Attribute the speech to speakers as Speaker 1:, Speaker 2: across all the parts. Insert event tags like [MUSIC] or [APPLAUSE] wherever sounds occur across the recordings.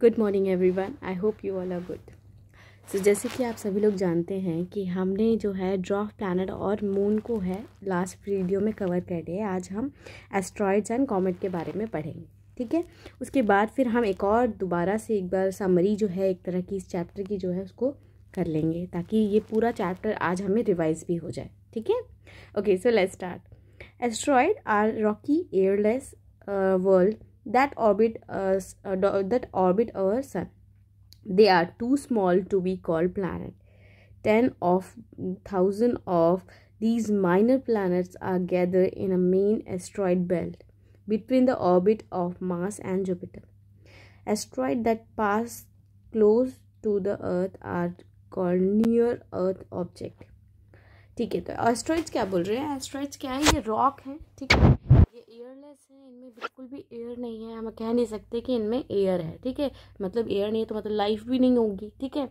Speaker 1: Good morning everyone I hope you all are good so जैसे कि आप सभी लोग जानते हैं कि हमने जो है ड्रॉफ प्लानट और मून को है लास्ट वीडियो में कवर कर लिया आज हम एस्ट्रॉयड्स एंड कॉमेट के बारे में पढ़ेंगे, ठीक है? उसके बाद फिर हम एक और दोबारा से एक बार समरी जो है, एक तरह की इस चैप्टर की जो है उसको कर लेंगे, ताकि ये पूरा चैप्टर आज हमें रिवाइज भी हो जाए, ठीक है? Okay so let's start asteroid are rocky airless world that orbit us uh, that orbit our sun they are too small to be called planet 10 of thousand of these minor planets are gathered in a main asteroid belt between the orbit of mars and jupiter asteroids that pass close to the earth are called near earth object ठीक है तो asteroids क्या बोल रहे हैं asteroids क्या है ये रॉक है ठीक है एयरलेस है, इनमें बिल्कुल भी एयर नहीं है। हम कह नहीं सकते कि इनमें एयर है, ठीक है? मतलब एयर नहीं है तो मतलब लाइफ भी नहीं होगी, ठीक है?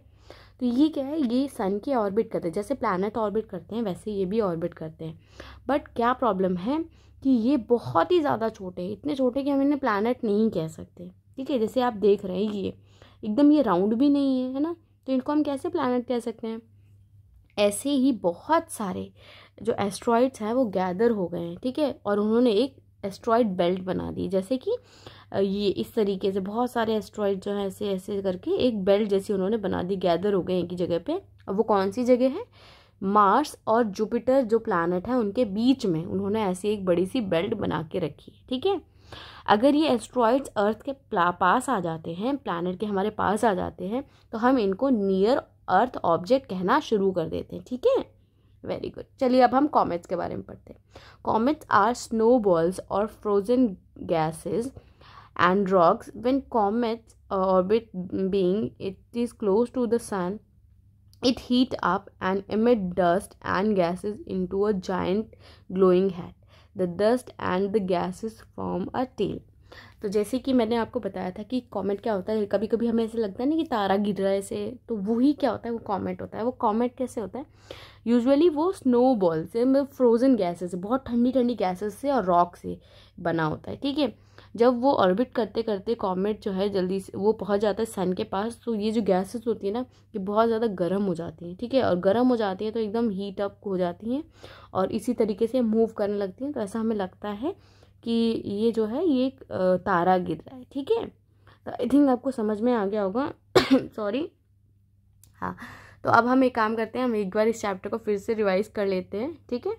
Speaker 1: तो ये क्या है? ये सन के ऑर्बिट करते हैं। जैसे प्लानट ऑर्बिट करते हैं, वैसे ये भी ऑर्बिट करते हैं। बट क्या प्रॉब्लम है कि ये बहुत ही ज़्यादा छोटे हैं। इतने छोटे कि हम इन्हें प्लानट नहीं कह सकते, ठीक है? जैसे आप देख रहे हैं ये, एकदम ये राउंड भी नहीं है है ना? तो इनको हम कैसे प्लानट कह सकते हैं? ऐसे ही बहुत सारे जो एस्ट्रॉइड्स हैं, वो गैदर हो गए हैं, ठीक है? और उन्होंने एक एस्ट्रॉयड बेल्ट बना दी। जैसे कि ये इस तरीके से बहुत सारे एस्ट्रॉयड जो है, ऐसे ऐसे करके एक बेल्ट जैसी उन्होंने बना दी गैदर हो गए एक ही जगह पे। अब वो कौन सी जगह है? मार्स और जुपिटर जो प्लानट है, उनके बीच में उन्होंने ऐसी एक बड़ी सी बेल्ट बना के रखी है, ठीक है? अगर ये एस्ट्रॉयड्स अर्थ के पास आ जाते हैं प्लानट के हमारे पास आ जाते हैं तो हम इनको नियर अर्थ ऑब्जेक्ट कहना शुरू कर देते हैं, ठीक है? वेरी गुड चलिए अब हम कॉमेट्स के बारे में पढ़ते हैं। कॉमेट्स आर स्नो बॉल्स और frozen gases and rocks when comets orbit being it is close to the sun it heat up and emit dust and gases into a giant glowing head the dust and the gases form a tail तो जैसे कि मैंने आपको बताया था कि comet क्या होता है? कभी कभी हमें ऐसे लगता है ना कि तारा गिर रहा है ऐसे तो वही क्या होता है? वो कॉमेट होता है। वो कॉमेट कैसे होता है? यूजुअली वो स्नो बॉल से मतलब फ्रोज़न गैसेस से, बहुत ठंडी ठंडी गैसेस से और रॉक से बना होता है, ठीक है? जब वो ऑर्बिट करते करते कॉमेट जो है जल्दी से, वो पहुँच जाता है सन के पास तो ये जो गैसेस होती है ना, ये बहुत ज़्यादा गर्म हो जाती हैं, ठीक है? और गर्म हो जाती हैं तो एकदम हीट अप हो जाती हैं और इसी तरीके से मूव करने लगती हैं तो ऐसा हमें लगता है कि ये जो है, ये तारा गिर रहा है, ठीक है? तो आई थिंक आपको समझ में आ गया होगा। [COUGHS] सॉरी हाँ तो अब हम एक काम करते हैं, हम एक बार इस चैप्टर को फिर से रिवाइज कर लेते हैं, ठीक है?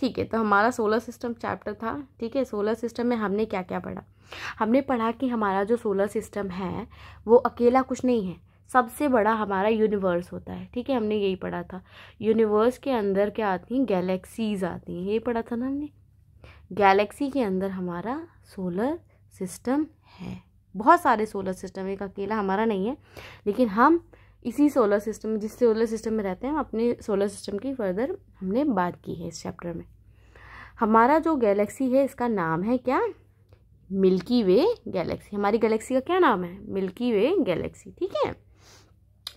Speaker 1: ठीक है तो हमारा सोलर सिस्टम चैप्टर था, ठीक है? सोलर सिस्टम में हमने क्या क्या पढ़ा? हमने पढ़ा कि हमारा जो सोलर सिस्टम है, वो अकेला कुछ नहीं है। सबसे बड़ा हमारा यूनिवर्स होता है, ठीक है? हमने यही पढ़ा था। यूनिवर्स के अंदर क्या आती हैं? गैलेक्सीज आती हैं, यही पढ़ा था ना हमने? गैलेक्सी के अंदर हमारा सोलर सिस्टम है। बहुत सारे सोलर सिस्टम, एक अकेला हमारा नहीं है, लेकिन हम इसी सोलर सिस्टम, जिस सोलर सिस्टम में रहते हैं, हम अपने सोलर सिस्टम की फर्दर हमने बात की है इस चैप्टर में। हमारा जो गैलेक्सी है, इसका नाम है क्या? Milky Way galaxy. हमारी गैलेक्सी का क्या नाम है? मिल्की वे गैलेक्सी, ठीक है?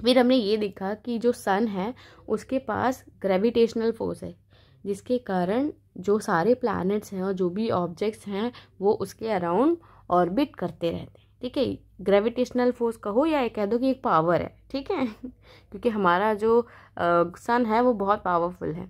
Speaker 1: फिर हमने ये देखा कि जो सन है, उसके पास ग्रेविटेशनल फोर्स है। जिसके कारण जो सारे प्लैनेट्स हैं और जो भी ऑब्जेक्ट्स हैं, वो उसके अराउंड ऑर्बिट करते रहते हैं। ठीक है ग्रेविटेशनल फोर्स कहो या कह दो कि एक पावर है, ठीक है? [LAUGHS] क्योंकि हमारा जो सन है, वो बहुत पावरफुल है।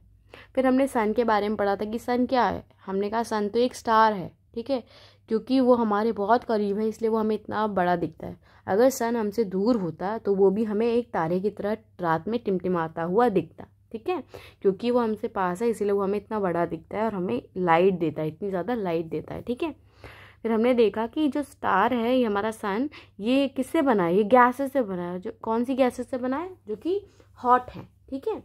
Speaker 1: फिर हमने सन के बारे में पढ़ा था कि सन क्या है? हमने कहा सन तो एक स्टार है, ठीक है? क्योंकि वो हमारे बहुत करीब है, इसलिए वो हमें इतना बड़ा दिखता है। अगर सन हमसे दूर होता तो वो भी हमें एक तारे की तरह रात में टिमटिमाता हुआ दिखता। ठीक है? क्योंकि वो हमसे पास है, इसीलिए वो हमें इतना बड़ा दिखता है और हमें लाइट देता है, इतनी ज़्यादा लाइट देता है, ठीक है? फिर हमने देखा कि जो स्टार है, ये हमारा सन ये किससे बना है? ये गैसेस से बना है। जो, कौन सी गैसेस से बना है? जो कि हॉट है, ठीक है?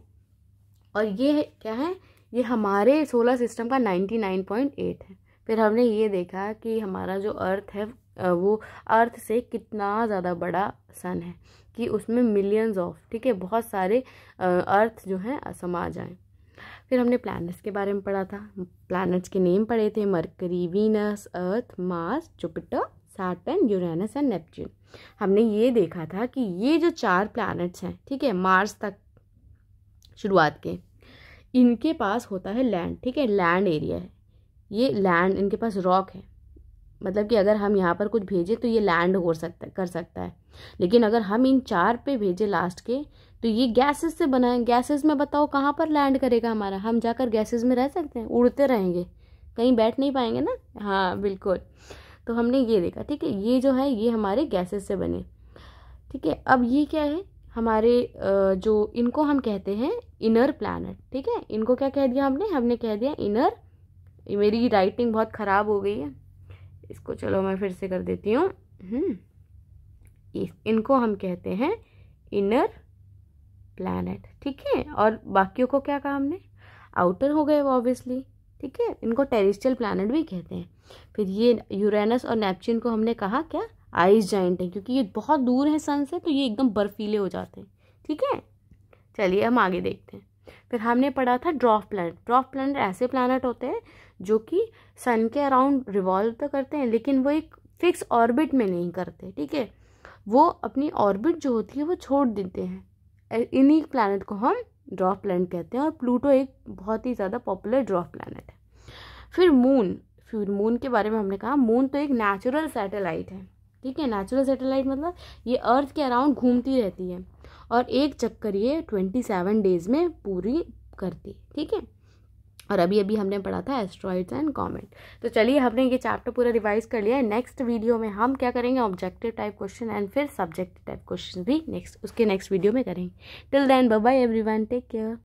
Speaker 1: और ये क्या है? ये हमारे सोलर सिस्टम का नाइन्टी नाइन पॉइंट एट है। फिर हमने ये देखा कि हमारा जो अर्थ है वो अर्थ से कितना ज़्यादा बड़ा सन है कि उसमें मिलियंस ऑफ़ ठीक है, बहुत सारे अर्थ जो हैं समा जाएँ। फिर हमने प्लैनेट्स के बारे में पढ़ा था। प्लैनेट्स के नेम पढ़े थे Mercury Venus Earth Mars Jupiter Saturn Uranus and Neptune हमने ये देखा था कि ये जो चार प्लैनेट्स हैं, ठीक है मार्स तक शुरुआत के, इनके पास होता है लैंड ठीक है लैंड एरिया है। ये लैंड इनके पास रॉक है। मतलब कि अगर हम यहाँ पर कुछ भेजें तो ये लैंड हो सकता कर सकता है। लेकिन अगर हम इन चार पे भेजें लास्ट के तो ये गैसेस से बना है। गैसेस में बताओ कहाँ पर लैंड करेगा हमारा? हम जाकर गैसेस में रह सकते हैं, उड़ते रहेंगे। कहीं बैठ नहीं पाएँगे ना? हाँ बिल्कुल। तो हमने ये देखा, ठीक है? ये जो है, ये हमारे गैसेस से बने। ठीक है? अब ये क्या है? हमारे जो इनको हम कहते हैं इनर प्लानट ठीक है? इनको क्या कह दिया हमने? हमने कह दिया इनर मेरी राइटिंग बहुत ख़राब हो गई है। इसको चलो मैं फिर से कर देती हूँ। हम्म, इनको हम कहते हैं इनर प्लानट ठीक है? और बाकियों को क्या कहा हमने? आउटर हो गए वो ऑब्वियसली ठीक है? इनको टेरिस्टियल प्लानट भी कहते हैं। फिर ये यूरेनस और नेपच्यून को हमने कहा क्या? आइस जाइंट है क्योंकि ये बहुत दूर है सन से तो ये एकदम बर्फीले हो जाते हैं ठीक है? चलिए हम आगे देखते हैं। फिर हमने पढ़ा था ड्रॉफ प्लानट ड्रॉफ प्लानट ऐसे प्लानट होते हैं जो कि सन के अराउंड रिवॉल्व तो करते हैं, लेकिन वो एक फिक्स ऑर्बिट में नहीं करते, ठीक है? वो अपनी ऑर्बिट जो होती है वो छोड़ देते हैं। इन्हीं प्लानट को हम ड्रॉफ प्लानट कहते हैं और प्लूटो एक बहुत ही ज़्यादा पॉपुलर ड्रॉफ प्लानट है। फिर मून फिर मून के बारे में हमने कहा मून तो एक नेचुरल सैटेलाइट है, ठीक है? नेचुरल सैटेलाइट मतलब ये अर्थ के अराउंड घूमती रहती है और एक चक्कर ये ट्वेंटी सेवन डेज़ में पूरी करती है, ठीक है? और अभी अभी हमने पढ़ा था एस्ट्रॉइड्स एंड कॉमेट तो चलिए, हमने ये चैप्टर पूरा रिवाइज कर लिया है। नेक्स्ट वीडियो में हम क्या करेंगे? ऑब्जेक्टिव टाइप क्वेश्चन एंड फिर सब्जेक्ट टाइप क्वेश्चन भी नेक्स्ट उसके नेक्स्ट वीडियो में करेंगे. Till then bye everyone take care